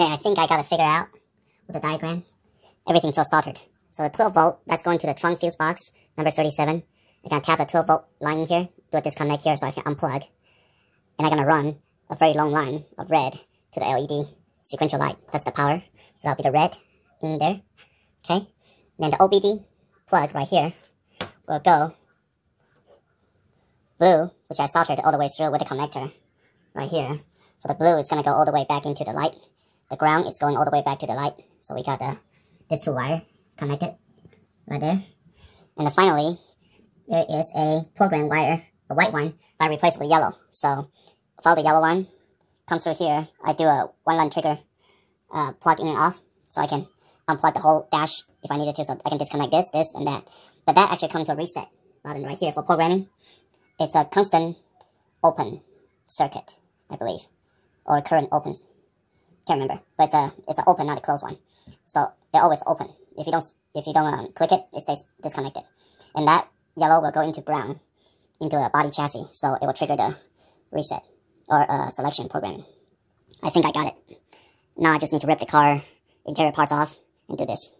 Okay, I think I got to figure out with the diagram. Everything's all soldered. So the 12 volt, that's going to the trunk fuse box, number 37. I'm going to tap a 12 volt line here, do a disconnect here so I can unplug. And I'm gonna run a very long line of red to the LED sequential light. That's the power. So that'll be the red in there. Okay. And then the OBD plug right here will go blue, which I soldered all the way through with a connector right here. So the blue is going to go all the way back into the light. The ground is going all the way back to the light. So we got the these two wire connected right there. And then finally, there is a program wire, a white one, that I replaced with yellow. So follow the yellow line, comes through here. I do a one line trigger uh, plug in and off so I can unplug the whole dash if I needed to so I can disconnect this, this, and that. But that actually comes to a reset button right here for programming. It's a constant open circuit, I believe, or current open. Can't remember, but it's a it's an open, not a closed one. So they're always open. If you don't if you don't um, click it, it stays disconnected, and that yellow will go into ground, into a body chassis, so it will trigger the reset or uh, selection programming. I think I got it. Now I just need to rip the car interior parts off and do this.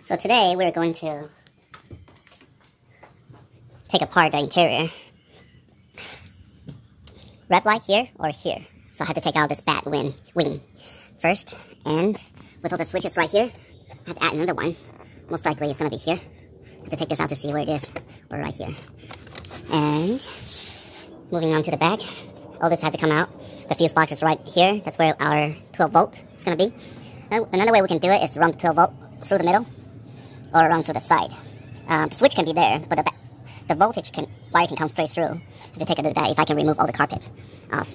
So today we're going to take apart the interior. Red light here or here. So I had to take out this bad wing, wing first. And with all the switches right here, I have to add another one. Most likely it's going to be here. I have to take this out to see where it is. Or right here. And moving on to the back. All this had to come out. The fuse box is right here. That's where our 12 volt is going to be. Another way we can do it is run the 12 volt through the middle or run through the side. Um, the switch can be there, but the, the voltage can wire can come straight through. I have to take a look at that if I can remove all the carpet off.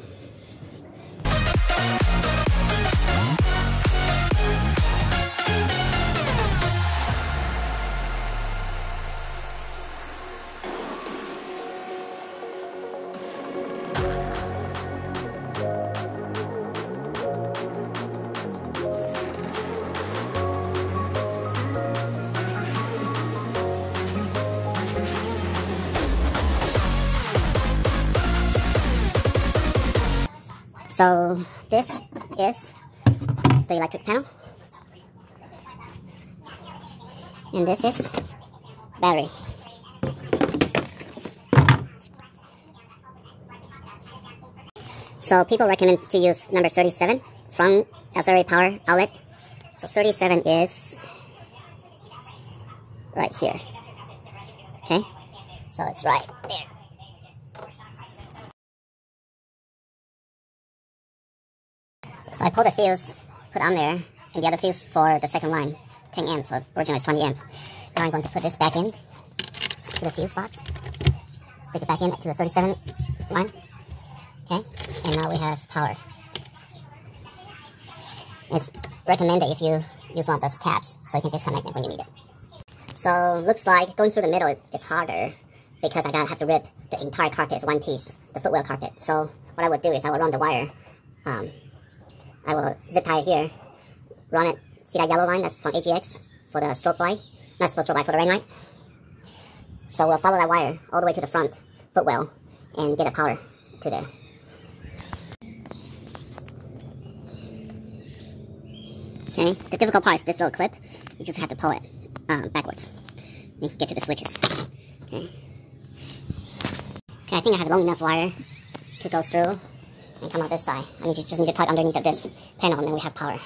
So this is the electric panel. And this is battery. So people recommend to use number 37 from auxiliary power outlet. So 37 is right here. Okay, so it's right there. So I pulled the fuse, put on there, and the other fuse for the second line, 10 amp, so originally it's 20 amp. Now I'm going to put this back in to the fuse box, stick it back in to the 37 line, okay, and now we have power. It's recommended if you use one of those tabs, so you can disconnect it when you need it. So looks like going through the middle, it's harder because I gotta have to rip the entire carpet as one piece, the footwell carpet. So what I would do is I would run the wire um, I will zip tie here, run it, see that yellow line, that's from AGX for the strobe light, not for strobe light, for the rain light. So we'll follow that wire all the way to the front footwell and get a power to there. Okay, the difficult part is this little clip, you just have to pull it um, backwards. You get to the switches. Okay. Okay, I think I have long enough wire to go through and come out this side. I need to just need to tuck underneath of this panel and then we have power.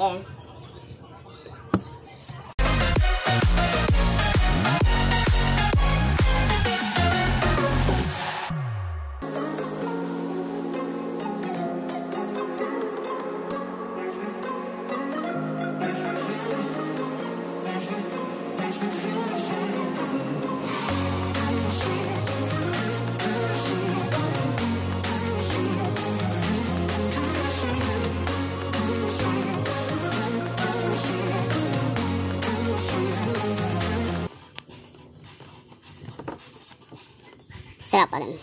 Hole right there. Setup button.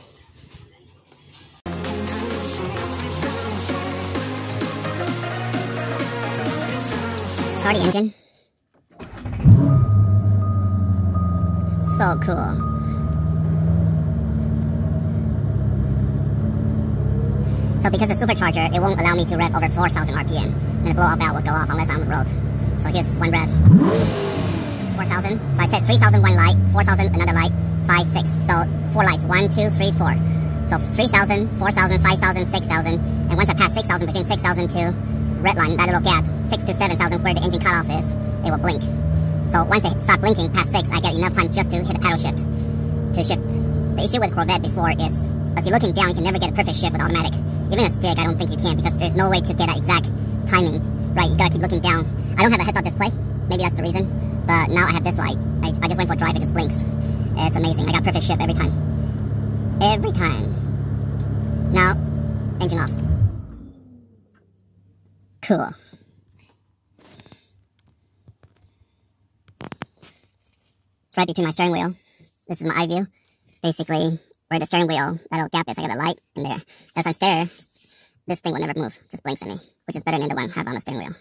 Start the engine. So cool. So because the supercharger, it won't allow me to rev over 4,000 RPM. And the blow-off valve will go off unless I'm on the road. So here's one rev. 4,000. So I said 3,000 one light, 4,000 another light, 5, 6. So four lights. 1, 2, 3, 4. So 3,000, 4,000, 5,000, 6,000. And once I pass 6,000, between 6,000 to red line, that little gap, 6 to 7,000 where the engine cutoff is, it will blink. So once I start blinking past 6, I get enough time just to hit the paddle shift to shift. The issue with Corvette before is, as you're looking down, you can never get a perfect shift with automatic. Even a stick, I don't think you can because there's no way to get that exact timing right. You gotta keep looking down. I don't have a heads-up display. Maybe that's the reason. But now I have this light. I, I just went for a drive, it just blinks. It's amazing. I got perfect shift every time. Every time. Now, engine off. Cool. It's right between my steering wheel. This is my eye view. Basically, where the steering wheel, that little gap is, I got a light in there. As I stare, this thing will never move. Just blinks at me, which is better than the one I have on the steering wheel.